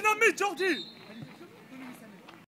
今天没交警